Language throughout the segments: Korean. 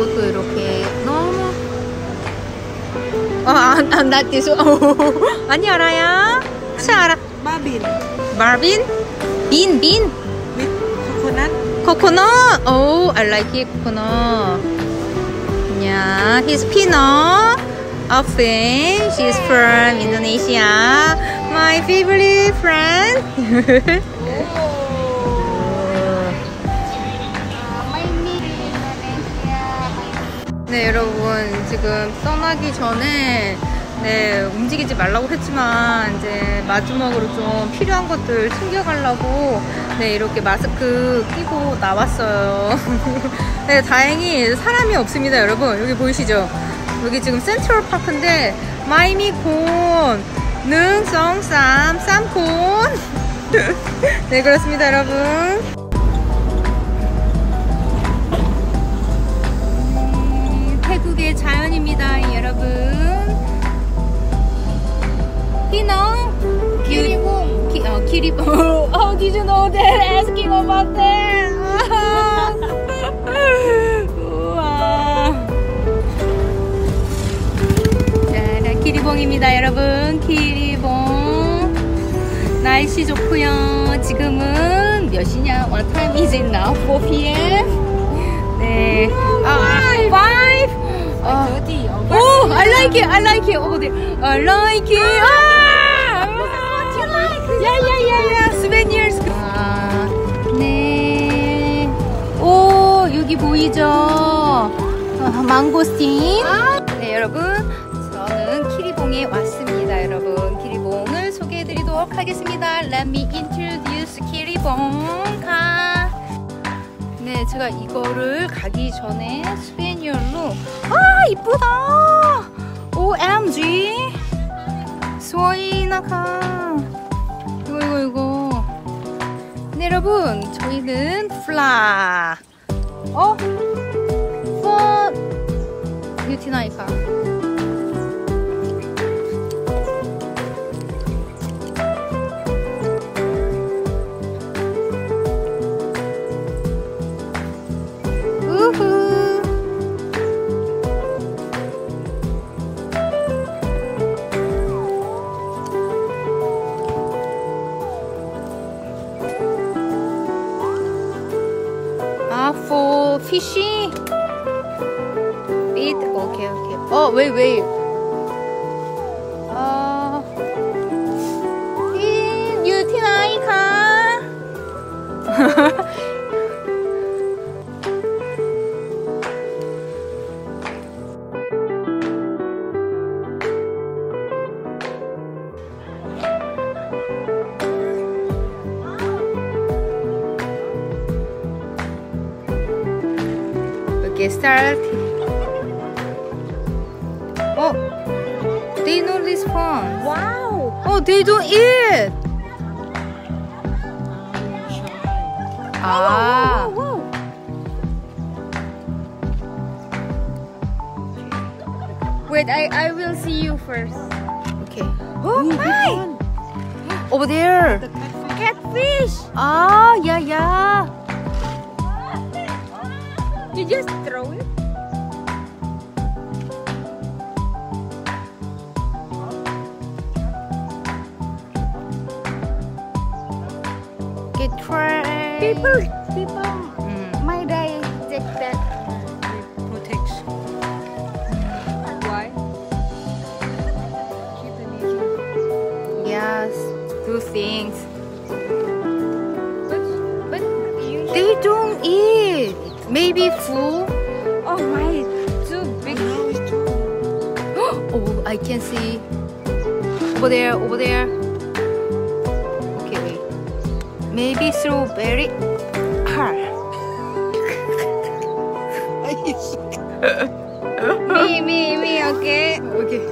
그리고 또 이렇게 너무 어, 안, 안, 나 this 아니 알아야? 차 알아? Babin 마빈? 빈, 빈? with coconut. Coconut. Oh, I like it, coconut. Yeah, he's Pino. A friend. She's from Indonesia. My favorite friend. 네, 여러분 지금 떠나기 전에 네 움직이지 말라고 했지만 이제 마지막으로 좀 필요한 것들 챙겨가려고 네 이렇게 마스크 끼고 나왔어요. 네 다행히 사람이 없습니다, 여러분 여기 보이시죠? 여기 지금 센트럴 파크인데 마이미 콘 능성쌈 쌈콘 네 그렇습니다, 여러분. That. 우와. 자, 키리봉입니다, 여러분. 키리봉. 날씨 좋고요. 지금은 몇 시냐? What time is it now? 4 p.m. 네. 아, 5. 어. Oh, I like it. I like it. over there. I like it. Ah! Like? Yeah, yeah, yeah, yeah. Souvenirs. 여기 보이죠? 아, 망고스틴. 네, 여러분. 저는 키리봉에 왔습니다, 여러분. 키리봉을 소개해드리도록 하겠습니다. Let me introduce 키리봉 가. 네, 제가 이거를 가기 전에 스페니얼로 아 이쁘다. OMG. 스와이나카. 이거 이거 이거. 네, 여러분 저희는 플라. 어? 펀 유티나이카. They know this phone. Wow. Oh, they don't eat. Ah. Wait, I, I will see you first. Okay. Oh Ooh, my! Over there. The catfish. Catfish. Ah, yeah, yeah. You just throw it. Get. People, people, Mm. my day take that. Protection. Why? Keep it easy. Yes. Do things. But, but. They don't eat. Maybe full. Oh my, too big. Oh, I can see. Over there, over there. Okay, wait. Maybe strawberry. Ah. me, me, me, okay? Okay.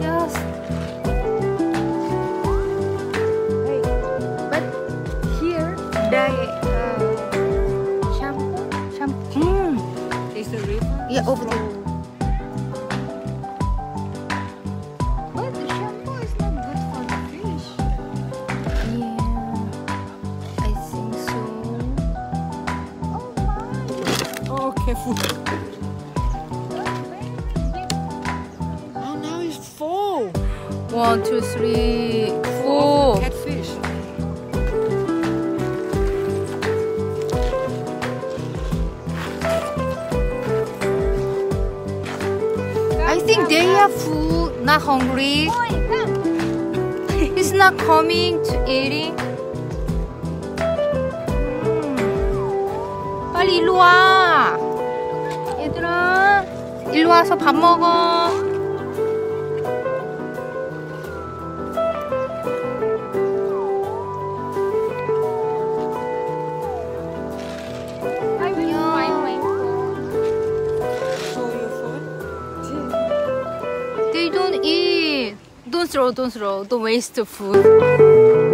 Yes. Hey, but three, four. Catfish. I think they are full, not hungry. He's not coming to eating. 음. 빨리 일로 와. 얘들아, 일로 와서 밥 먹어. Throw, don't throw, don't waste the food.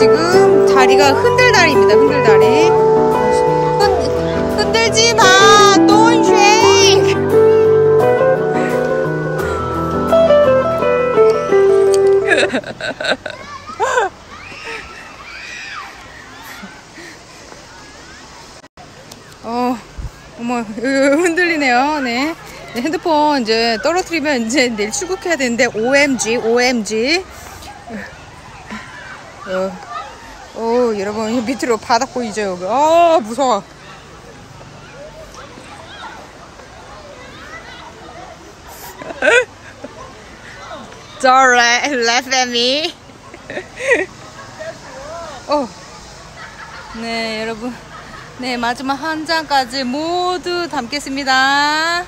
지금 다리가 흔들다리입니다. 흔들다리. 흔, 흔들지 마. Don't shake. 어, 어머, 으, 흔들리네요. 네. 네, 핸드폰 이제 떨어뜨리면 이제 내일 출국해야 되는데, OMG, OMG. 어, 어, 여러분, 이 밑으로 바닥 보이죠, 여기. 어, 무서워. Don't laugh at me. 어. 네, 여러분. 네, 마지막 한 장까지 모두 담겠습니다.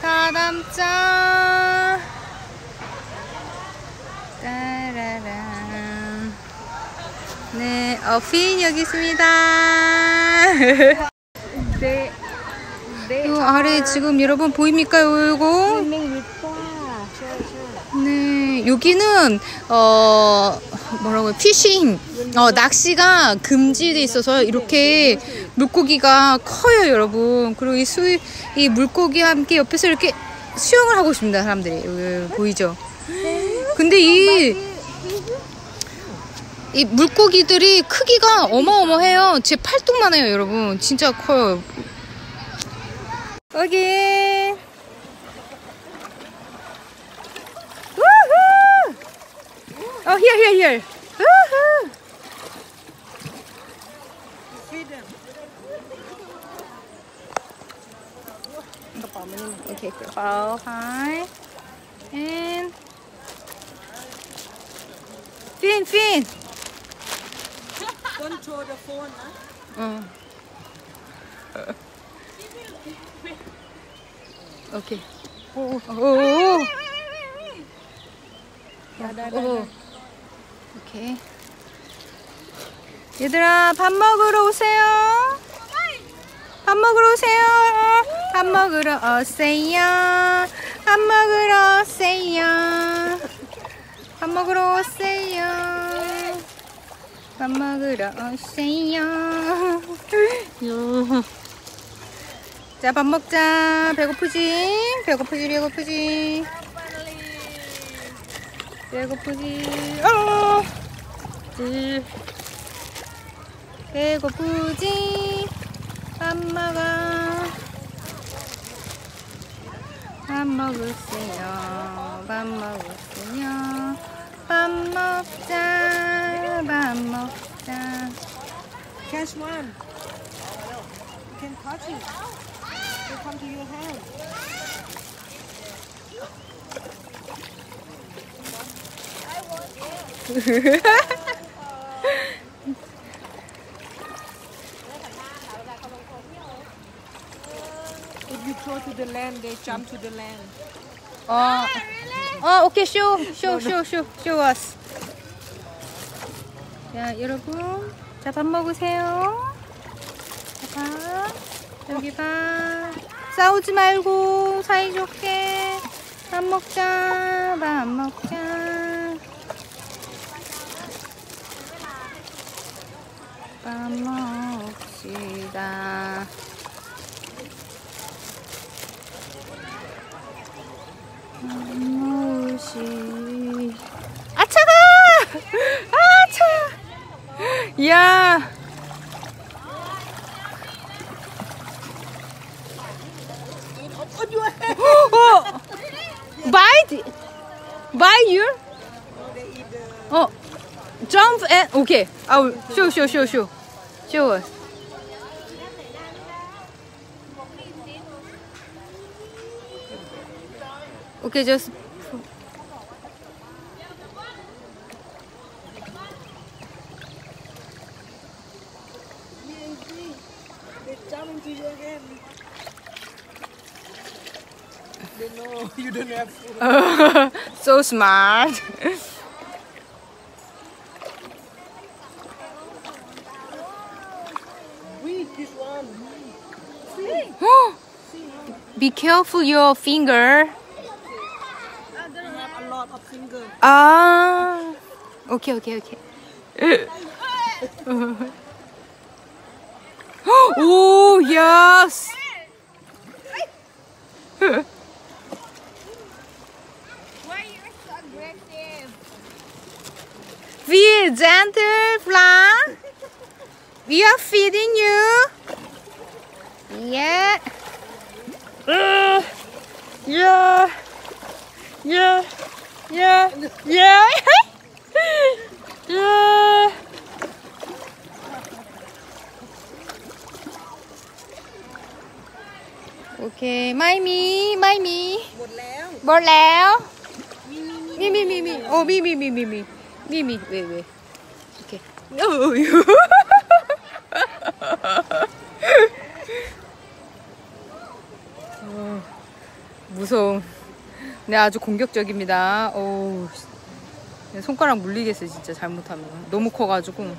다 담자. 네, 어핀 여기 있습니다. They, they 요 아래 지금 여러분 보입니까? 요거? shark. Sure, sure. 네, 여기는 어 뭐라고요? 피싱. 어, 낚시가 금지돼 있어서 이렇게 물고기가 커요, 여러분. 그리고 이 수, 이 물고기와 함께 옆에서 이렇게 수영을 하고 있습니다, 사람들이. 여기 보이죠? 근데 이, 이 물고기들이 크기가 어마어마해요. 제 팔뚝만 해요, 여러분. 진짜 커요. 여기. 우후! 어, here, here, here. 우후! Okay, bow oh, high. And. Fin, fin. Don't show the phone, huh? 어. 오케이. 오, 오, 오. 오. 오케이. 얘들아, 밥 먹으러 오세요. 밥 먹으러 오세요. 밥 먹으러 오세요. 밥 먹으러 오세요. 밥 먹으러 오세요. 밥 먹으러 오세요. 요. 자, 밥 먹자. 배고프지? 배고프지, 배고프지? 배고프지? 어! 지. 배고프지? 밥 먹어. 밥 먹으세요. 밥 먹으세요. 밥 먹자. Catch one. You can touch it they come to your hand. I if you throw to the land, they jump to the land. Oh, oh okay, show, show, show, show, show us. 자, 여러분. 자, 밥 먹으세요. 자, 밥. 여기 밥. 싸우지 말고, 사이좋게. 밥 먹자, 밥 먹자. 밥 먹읍시다. 무시. 아 차가! yeah. oh, bite, bite you. Oh, jump and okay. Oh, show, show, show, show, show us. Okay, just video. Don't know, you don't have food. so smart. Be careful your finger. Ah, okay, okay, okay. oh. Fingers. 아, 오케이 오케이 오케이. 오, 예스. Why you so aggressive? Be gentle, Flan. We are feeding you. Yeah. Uh, yeah. Yeah. Yeah. Yeah. yeah. Okay, my me, my me. หมดแล้ว หมดแล้วมีมีมีมีโอ้มีมีมีมีมีมีมีเว้ยเว้ยโอเคโอ้ย 어, 무서워. 네, 아주 공격적입니다. 어우, 손가락 물리겠어요, 진짜 잘못하면. 너무 커가지고.